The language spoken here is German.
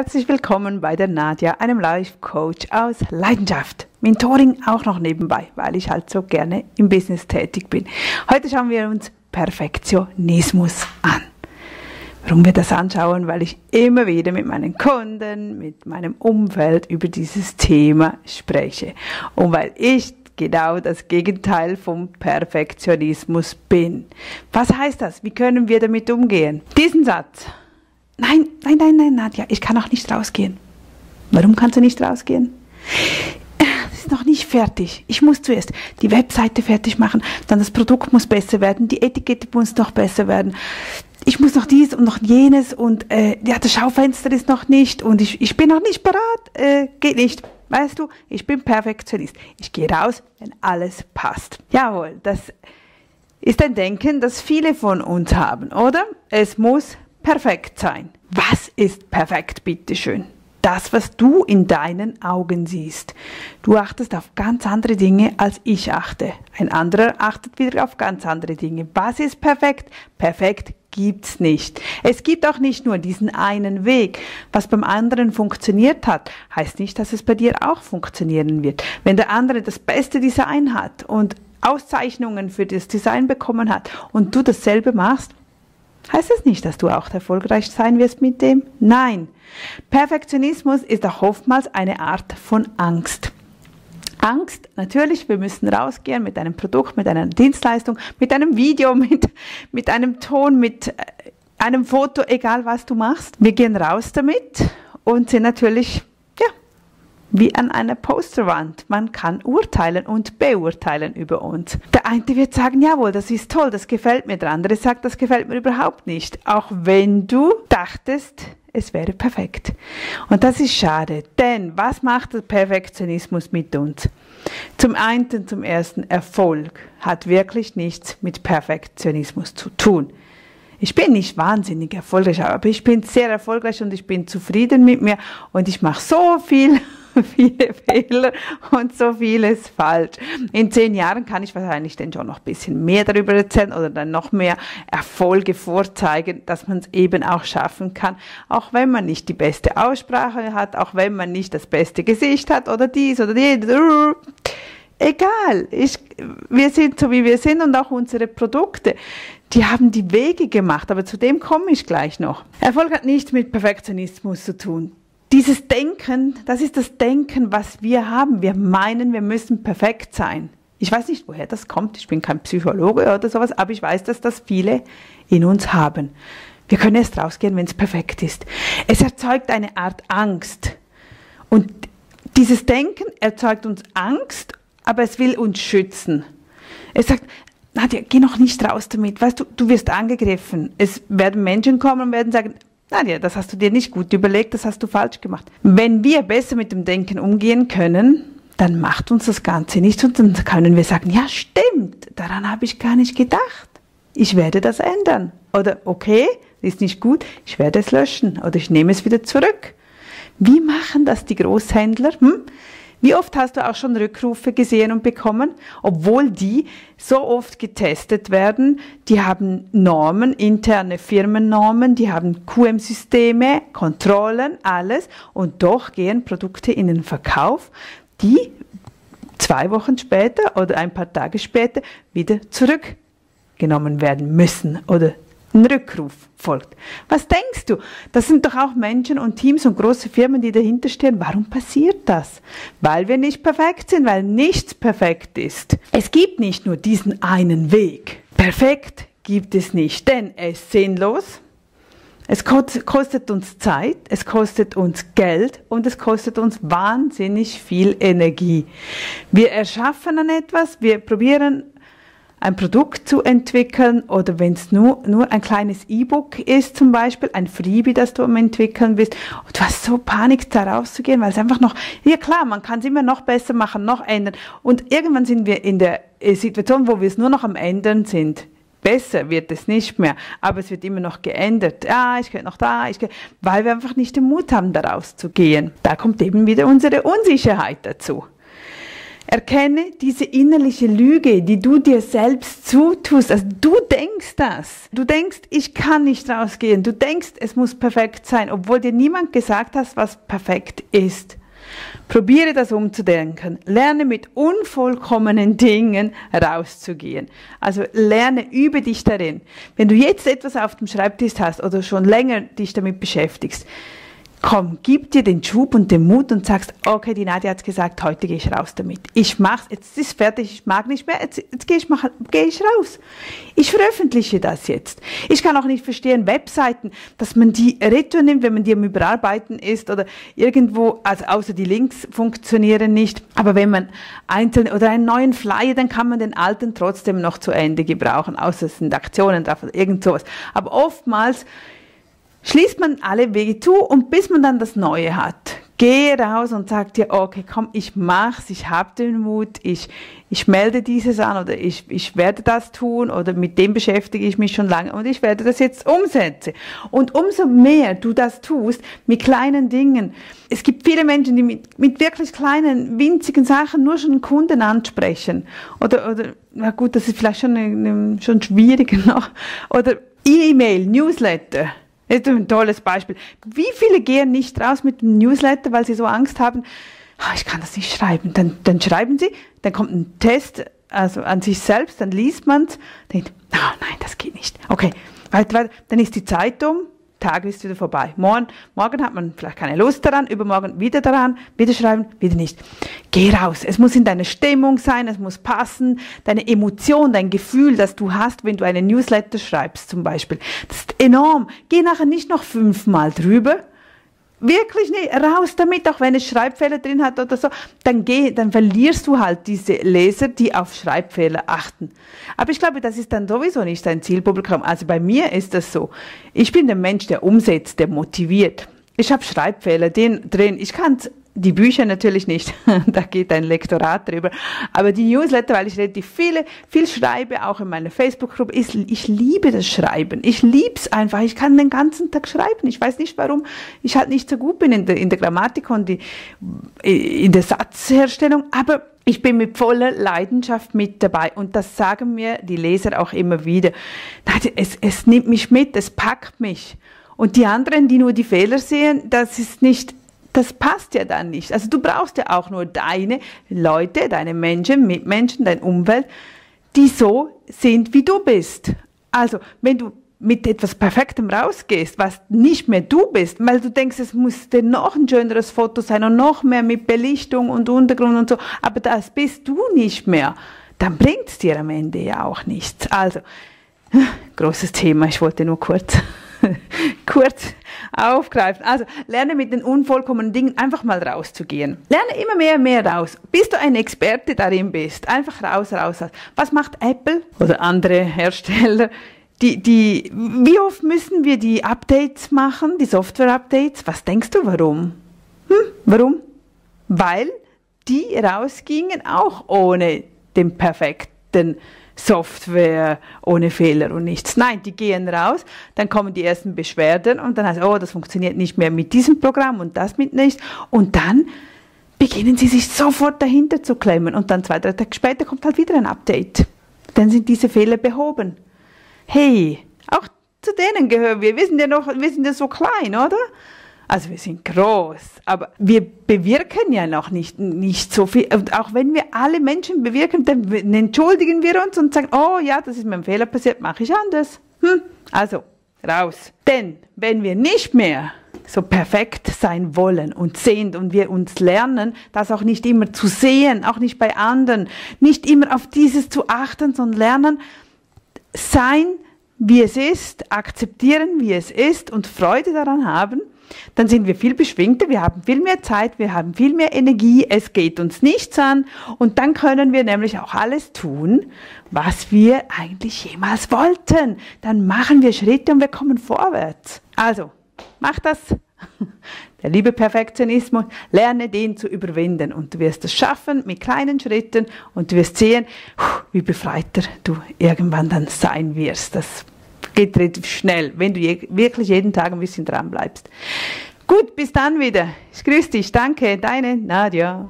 Herzlich willkommen bei der Nadja, einem Life Coach aus Leidenschaft. Mentoring auch noch nebenbei, weil ich halt so gerne im Business tätig bin. Heute schauen wir uns Perfektionismus an. Warum wir das anschauen? Weil ich immer wieder mit meinen Kunden, mit meinem Umfeld über dieses Thema spreche. Und weil ich genau das Gegenteil vom Perfektionismus bin. Was heißt das? Wie können wir damit umgehen? Diesen Satz Nein, nein, nein, nein, Nadja, ich kann auch nicht rausgehen. Warum kannst du nicht rausgehen? Das ist noch nicht fertig. Ich muss zuerst die Webseite fertig machen, dann das Produkt muss besser werden, die Etikette muss noch besser werden. Ich muss noch dies und noch jenes und äh, ja, das Schaufenster ist noch nicht und ich, ich bin noch nicht bereit. Äh, geht nicht. Weißt du, ich bin Perfektionist. Ich gehe raus, wenn alles passt. Jawohl, das ist ein Denken, das viele von uns haben, oder? Es muss perfekt sein. Was ist perfekt, bitteschön? Das, was du in deinen Augen siehst. Du achtest auf ganz andere Dinge, als ich achte. Ein anderer achtet wieder auf ganz andere Dinge. Was ist perfekt? Perfekt gibt's nicht. Es gibt auch nicht nur diesen einen Weg. Was beim anderen funktioniert hat, heißt nicht, dass es bei dir auch funktionieren wird. Wenn der andere das beste Design hat und Auszeichnungen für das Design bekommen hat und du dasselbe machst, Heißt das nicht, dass du auch erfolgreich sein wirst mit dem? Nein. Perfektionismus ist auch oftmals eine Art von Angst. Angst, natürlich, wir müssen rausgehen mit einem Produkt, mit einer Dienstleistung, mit einem Video, mit, mit einem Ton, mit äh, einem Foto, egal was du machst. Wir gehen raus damit und sind natürlich wie an einer Posterwand. Man kann urteilen und beurteilen über uns. Der eine wird sagen, jawohl, das ist toll, das gefällt mir. Der andere sagt, das gefällt mir überhaupt nicht. Auch wenn du dachtest, es wäre perfekt. Und das ist schade, denn was macht der Perfektionismus mit uns? Zum einen, zum ersten, Erfolg hat wirklich nichts mit Perfektionismus zu tun. Ich bin nicht wahnsinnig erfolgreich, aber ich bin sehr erfolgreich und ich bin zufrieden mit mir und ich mache so viel viele Fehler und so vieles falsch. In zehn Jahren kann ich wahrscheinlich dann schon noch ein bisschen mehr darüber erzählen oder dann noch mehr Erfolge vorzeigen, dass man es eben auch schaffen kann, auch wenn man nicht die beste Aussprache hat, auch wenn man nicht das beste Gesicht hat oder dies oder jenes. Egal, ich, wir sind so wie wir sind und auch unsere Produkte die haben die Wege gemacht, aber zu dem komme ich gleich noch. Erfolg hat nichts mit Perfektionismus zu tun dieses Denken, das ist das Denken, was wir haben. Wir meinen, wir müssen perfekt sein. Ich weiß nicht, woher das kommt. Ich bin kein Psychologe oder sowas, aber ich weiß, dass das viele in uns haben. Wir können erst rausgehen, wenn es perfekt ist. Es erzeugt eine Art Angst. Und dieses Denken erzeugt uns Angst, aber es will uns schützen. Es sagt, Nadja, geh noch nicht raus damit. Weißt du, du wirst angegriffen. Es werden Menschen kommen und werden sagen, Nadja, das hast du dir nicht gut überlegt, das hast du falsch gemacht. Wenn wir besser mit dem Denken umgehen können, dann macht uns das Ganze nichts und dann können wir sagen, ja stimmt, daran habe ich gar nicht gedacht. Ich werde das ändern. Oder okay, ist nicht gut, ich werde es löschen oder ich nehme es wieder zurück. Wie machen das die Großhändler? Hm? Wie oft hast du auch schon Rückrufe gesehen und bekommen, obwohl die so oft getestet werden? Die haben Normen, interne Firmennormen, die haben QM-Systeme, Kontrollen, alles und doch gehen Produkte in den Verkauf, die zwei Wochen später oder ein paar Tage später wieder zurückgenommen werden müssen oder ein Rückruf folgt. Was denkst du? Das sind doch auch Menschen und Teams und große Firmen, die dahinter stehen. Warum passiert das? Weil wir nicht perfekt sind, weil nichts perfekt ist. Es gibt nicht nur diesen einen Weg. Perfekt gibt es nicht, denn es ist sinnlos. Es kostet uns Zeit, es kostet uns Geld und es kostet uns wahnsinnig viel Energie. Wir erschaffen an etwas, wir probieren ein Produkt zu entwickeln oder wenn es nur, nur ein kleines E-Book ist zum Beispiel, ein Freebie, das du am entwickeln bist und du hast so Panik da rauszugehen, weil es einfach noch, ja klar, man kann es immer noch besser machen, noch ändern und irgendwann sind wir in der äh, Situation, wo wir es nur noch am Ändern sind. Besser wird es nicht mehr, aber es wird immer noch geändert. Ja, ich könnte noch da, ich könnte, weil wir einfach nicht den Mut haben, da rauszugehen. Da kommt eben wieder unsere Unsicherheit dazu. Erkenne diese innerliche Lüge, die du dir selbst zutust. Also du denkst das. Du denkst, ich kann nicht rausgehen. Du denkst, es muss perfekt sein, obwohl dir niemand gesagt hat, was perfekt ist. Probiere das umzudenken. Lerne mit unvollkommenen Dingen rauszugehen. Also lerne, übe dich darin. Wenn du jetzt etwas auf dem Schreibtisch hast oder schon länger dich damit beschäftigst, komm, gib dir den Schub und den Mut und sagst, okay, die Nadja hat gesagt, heute gehe ich raus damit. Ich mach's, jetzt ist fertig, ich mag nicht mehr, jetzt, jetzt gehe ich, gehe ich raus. Ich veröffentliche das jetzt. Ich kann auch nicht verstehen, Webseiten, dass man die retour nimmt, wenn man die am Überarbeiten ist oder irgendwo, also außer die Links funktionieren nicht. Aber wenn man einzelne oder einen neuen Flyer, dann kann man den alten trotzdem noch zu Ende gebrauchen, außer es sind Aktionen drauf oder irgend sowas. Aber oftmals schließt man alle Wege zu und bis man dann das Neue hat. Geh raus und sag dir, okay, komm, ich mach's, ich habe den Mut, ich, ich melde dieses an oder ich, ich werde das tun oder mit dem beschäftige ich mich schon lange und ich werde das jetzt umsetzen. Und umso mehr du das tust mit kleinen Dingen. Es gibt viele Menschen, die mit, mit wirklich kleinen, winzigen Sachen nur schon Kunden ansprechen. Oder, oder, na gut, das ist vielleicht schon, schon schwieriger noch. Oder E-Mail, Newsletter das ist ein tolles Beispiel. Wie viele gehen nicht raus mit dem Newsletter, weil sie so Angst haben, oh, ich kann das nicht schreiben. Dann, dann schreiben sie, dann kommt ein Test also an sich selbst, dann liest man es, denkt, oh, nein, das geht nicht. Okay, weiter, weiter. Dann ist die Zeit um, Tag ist wieder vorbei. Morgen, morgen hat man vielleicht keine Lust daran, übermorgen wieder daran, wieder schreiben, wieder nicht. Geh raus. Es muss in deiner Stimmung sein, es muss passen, deine Emotion, dein Gefühl, das du hast, wenn du eine Newsletter schreibst zum Beispiel. Das ist enorm. Geh nachher nicht noch fünfmal drüber, Wirklich nicht. Raus damit, auch wenn es Schreibfehler drin hat oder so. Dann geh, dann verlierst du halt diese Leser, die auf Schreibfehler achten. Aber ich glaube, das ist dann sowieso nicht dein Zielpublikum. Also bei mir ist das so. Ich bin der Mensch, der umsetzt, der motiviert. Ich habe Schreibfehler drin. Ich kann die Bücher natürlich nicht, da geht ein Lektorat drüber, aber die Newsletter, weil ich relativ viele, viel schreibe, auch in meiner Facebook-Gruppe, ich, ich liebe das Schreiben. Ich lieb's einfach. Ich kann den ganzen Tag schreiben. Ich weiß nicht, warum ich halt nicht so gut bin in der, in der Grammatik und die, in der Satzherstellung, aber ich bin mit voller Leidenschaft mit dabei und das sagen mir die Leser auch immer wieder. Es, es nimmt mich mit, es packt mich. Und die anderen, die nur die Fehler sehen, das ist nicht das passt ja dann nicht. Also du brauchst ja auch nur deine Leute, deine Menschen, Mitmenschen, dein Umfeld, die so sind, wie du bist. Also wenn du mit etwas Perfektem rausgehst, was nicht mehr du bist, weil du denkst, es muss denn noch ein schöneres Foto sein und noch mehr mit Belichtung und Untergrund und so, aber das bist du nicht mehr, dann bringt es dir am Ende ja auch nichts. Also, großes Thema, ich wollte nur kurz, kurz aufgreifen. Also lerne mit den unvollkommenen Dingen einfach mal rauszugehen. Lerne immer mehr und mehr raus, bis du ein Experte darin bist. Einfach raus, raus. Was macht Apple oder andere Hersteller? Die, die, wie oft müssen wir die Updates machen, die Software-Updates? Was denkst du, warum? Hm, warum? Weil die rausgingen auch ohne den perfekten Software ohne Fehler und nichts. Nein, die gehen raus, dann kommen die ersten Beschwerden und dann heißt, oh, das funktioniert nicht mehr mit diesem Programm und das mit nicht. Und dann beginnen sie sich sofort dahinter zu klemmen und dann zwei, drei Tage später kommt halt wieder ein Update. Dann sind diese Fehler behoben. Hey, auch zu denen gehören wir. Wir sind ja noch, wir sind ja so klein, oder? Also wir sind groß, aber wir bewirken ja noch nicht, nicht so viel. Und auch wenn wir alle Menschen bewirken, dann entschuldigen wir uns und sagen, oh ja, das ist mir ein Fehler passiert, mache ich anders. Hm? Also, raus. Denn wenn wir nicht mehr so perfekt sein wollen und sehen und wir uns lernen, das auch nicht immer zu sehen, auch nicht bei anderen, nicht immer auf dieses zu achten, sondern lernen, sein, wie es ist, akzeptieren, wie es ist und Freude daran haben, dann sind wir viel beschwingter, wir haben viel mehr Zeit, wir haben viel mehr Energie, es geht uns nichts an und dann können wir nämlich auch alles tun, was wir eigentlich jemals wollten. Dann machen wir Schritte und wir kommen vorwärts. Also, mach das. Der liebe Perfektionismus, lerne den zu überwinden und du wirst es schaffen mit kleinen Schritten und du wirst sehen, wie befreiter du irgendwann dann sein wirst. Das geht relativ schnell, wenn du je, wirklich jeden Tag ein bisschen dran bleibst. Gut, bis dann wieder. Ich grüße dich. Danke, deine Nadja.